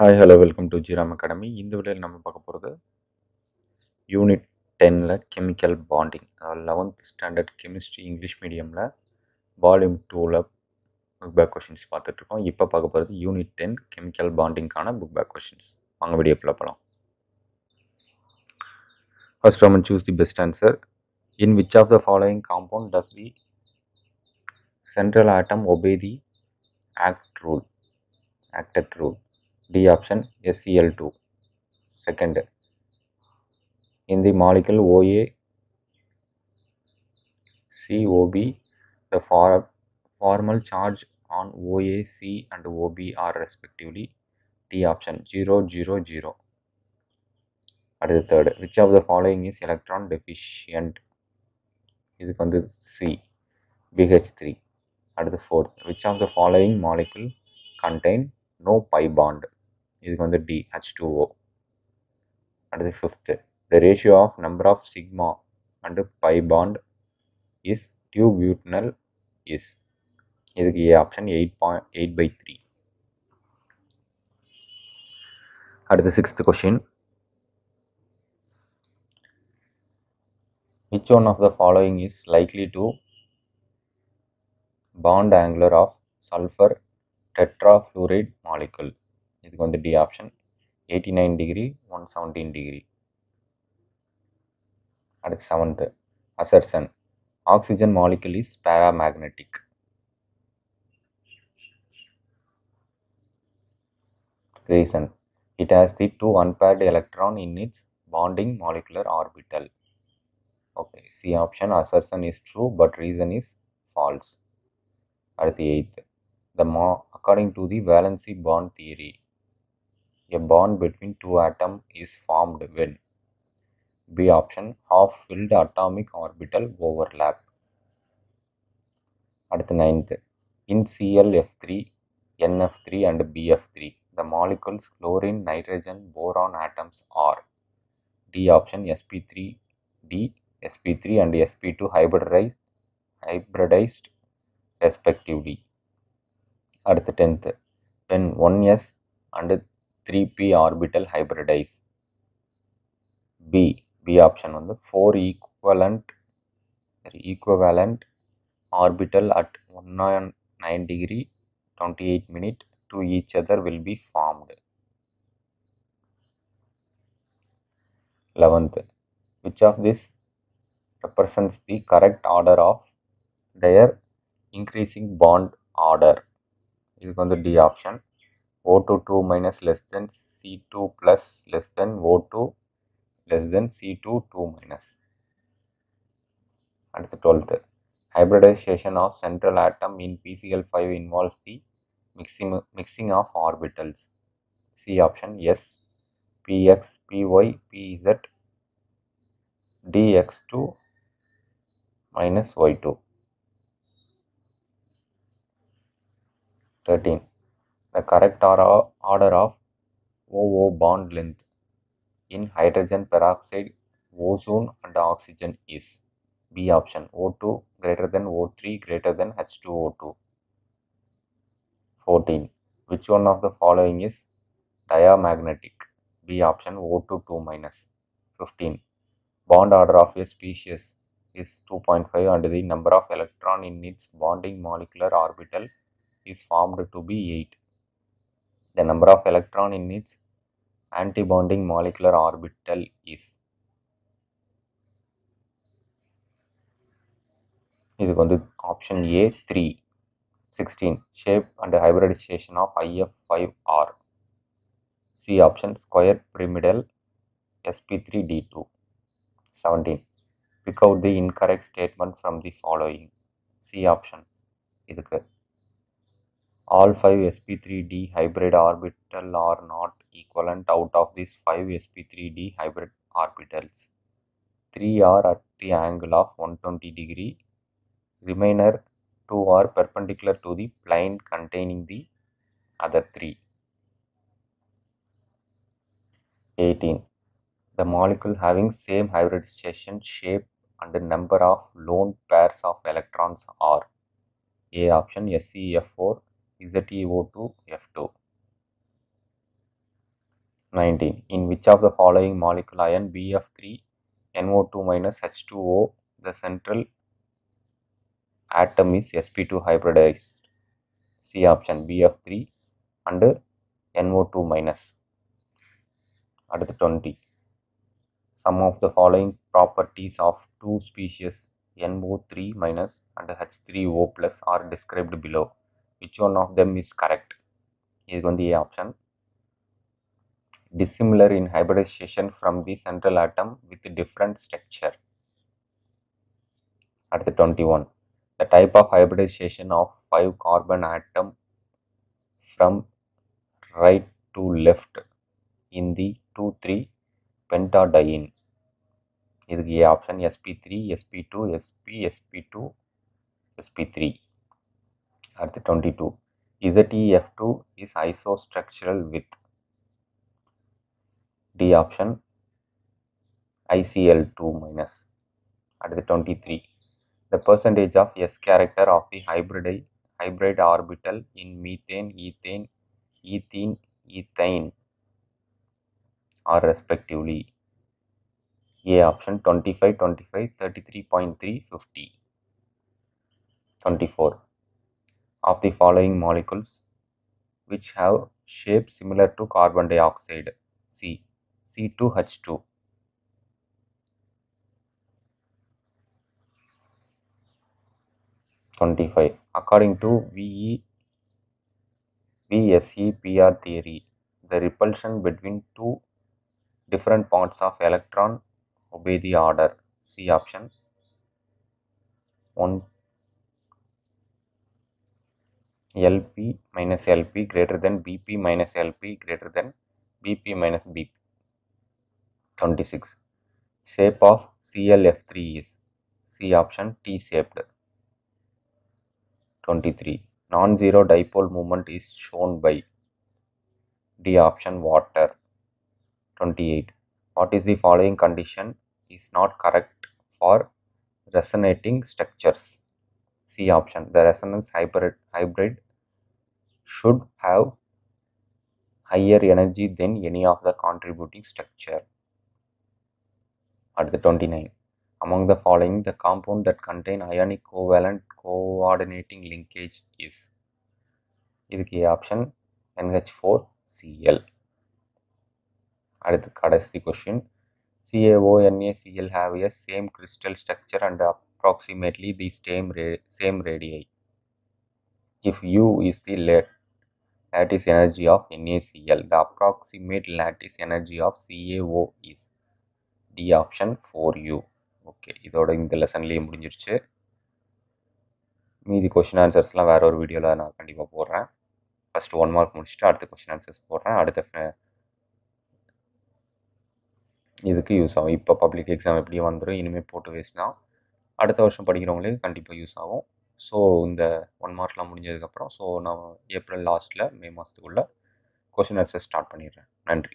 Hi hello welcome to Jiram academy இந்த வீடியோவில் நம்ம பார்க்க போகிறது யூனிட் டென்னில் கெமிக்கல் பாண்டிங் அதாவது லெவன்த் ஸ்டாண்டர்ட் கெமிஸ்ட்ரி இங்கிலீஷ் மீடியமில் வால்யூம் டூவில் புக் பேக் கொஷின்ஸ் பார்த்துட்ருக்கோம் இப்போ பார்க்க போகிறது யூனிட் டென் கெமிக்கல் பாண்டிங்கான புக் பேக் கொஷின்ஸ் வாங்க வீடியோக்குள்ள போகலாம் ஃபர்ஸ்ட் நம்ம choose the best answer in which of the following compound does the central atom obey the octet rule octet rule D option SCl2. Second, in the molecule OA COB, the for, formal charge on OA, C and OB are respectively D option 0, 0, 0. அடுத்து third which of the following is electron deficient இதுக்கு வந்து C pH three அடுத்து fourth which of the following molecule contain no by bond is going to be H two O. And the fifth, the ratio of number of sigma and pi bond is 2-butynal is the option eight point eight by 3. At the sixth question, which one of the following is likely to bond angle of sulfur tetrafluoride molecule? இதுக்கு வந்து D option eighty nine degree one seventeen degree அடுத்து seventh அசர்சன் oxygen molecule is paramagnetic reason it has the two unpaired electron in its bonding molecular orbital okay c option assertion is true but reason is false அடுத்து eighth the mo- according to the valency bond theory A bond between two atoms is formed when B option half filled atomic orbital overlap. At the ninth, in ClF3, NF3 and BF3, the molecules chlorine, nitrogen, boron atoms are D option sp3d, sp3 and sp2 hybridized, hybridized respectively. At the 10th, when 1s and 3p orbital hybridize b b option வந்து 4 equivalent equivalent orbital at 109 degree 28 minute to each other will be formed 11th which of this represents the correct order of their increasing bond order இதுக்கு வந்து D option O22 minus less than C2 plus less than O2 less than C2 2 minus. At the 12th, hybridization of central atom in PCl5 involves the mixing, mixing of orbitals. C option yes, Px, Py, Pz, dx2 minus y2. 13. The correct order of OO bond length in hydrogen peroxide, ozone and oxygen is B option O2 greater than O3 greater than H2O2. 14. Which one of the following is diamagnetic? B option O2 2 minus. 15. Bond order of a species is 2.5 and the number of electron in its bonding molecular orbital is formed to be 8 The number of electron in its antibonding molecular orbital is இதுக்கு வந்து option A three sixteen shape and hybridisation of if five R C option square பிரிமிடல் SP three D two seventeen big out the incorrect statement from the following C option இதுக்கு all 5 sp3d hybrid orbital are not equivalent out of these 5 sp3d hybrid orbitals. 3 are at the angle of 120 degree. Remainder 2 are perpendicular to the plane containing the other 3 18 the molecule having same hybridization shape and the number of lone pairs of electrons are a option SeF4 is that TO2 F2. 19. In which of the following molecule ion BF3 NO2 minus H2O the central atom is sp2 hybridized c option bf3 and no2 minus at the 20 some of the following properties of two species no3 minus and h3o plus are described below Which one of them is correct? இதுக்கு வந்து A option. Dissimilar in hybridization from the central atom with different structure. அடுத்து 21. The type of hybridization of 5 carbon atom from right to left in the 2,3 pentadiene. இதுக்கு A option sp3, sp2, sp, sp2, at the 22 is that T F two is isostructural with D option ICL2 minus at the 23. The percentage of S character of the hybrid hybrid orbital in methane, ethane, ethene, ethyne are respectively. A option 25, 25, 33.3, 50, 24. Of the following molecules which have shape similar to carbon dioxide C. C2H2. Twenty-five. According to VE VSEPR theory, the repulsion between two different parts of electron obey the order. C option. One LP minus LP greater than BP minus LP greater than BP minus BP. 26. Shape of ClF3 is C option T shaped. 23. Non-zero dipole moment is shown by D option water. 28. What is the following condition is not correct for resonating structures? C option. The resonance hybrid, hybrid should have higher energy than any of the contributing structure. At the 29. Among the following, the compound that contain ionic covalent coordinating linkage is இதுக்கு A option NH4Cl. அடுத்து கடைசி question CaONaCl have a same crystal structure and approximately the same, ra same radii. If U is the lattice energy of NaCl, the approximate lattice energy of CaO is D option 4U. Okay இதோட இந்த லெசன்லேயே முடிஞ்சிருச்சு. மீதி question ஆன்சர்ஸ்லாம் வேறு ஒரு வீடியோவில் நான் கண்டிப்பாக போடுறேன். ஃபஸ்ட்டு ஒன் மார்க் முடிச்சுட்டு அடுத்த கொஷின் ஆன்சர்ஸ் போடுறேன். அடுத்த இதுக்கு யூஸ் ஆகும். இப்போ பப்ளிக் எக்ஸாம் எப்படியும் வந்துடும் இனிமேல் போட்டு வேஸ்ட்னா அடுத்த வருஷம் படிக்கிறவங்களுக்கு கண்டிப்பாக யூஸ் ஆகும். ஸோ இந்த ஒன் மார்க்லாம் முடிஞ்சதுக்கப்புறம் ஸோ நான் ஏப்ரல் லாஸ்ட்டில் மே மாதத்துக்குள்ளே கொஷின் ஆன்சர் ஸ்டார்ட் பண்ணிடுறேன். நன்றி.